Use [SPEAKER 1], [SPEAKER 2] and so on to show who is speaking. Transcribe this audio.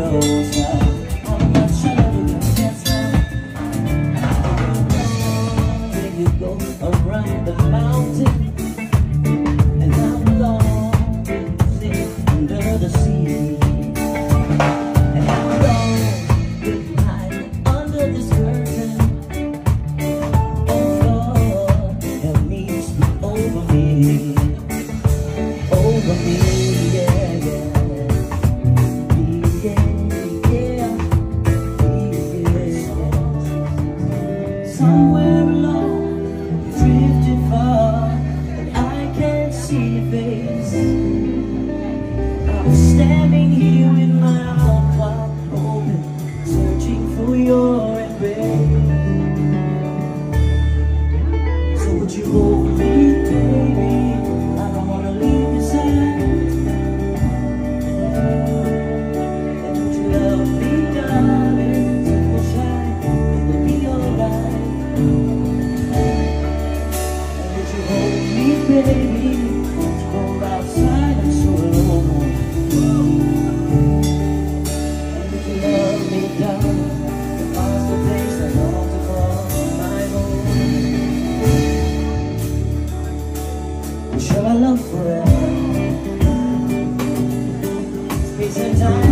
[SPEAKER 1] goes now. Around the mountain standing here love forever. Space and time.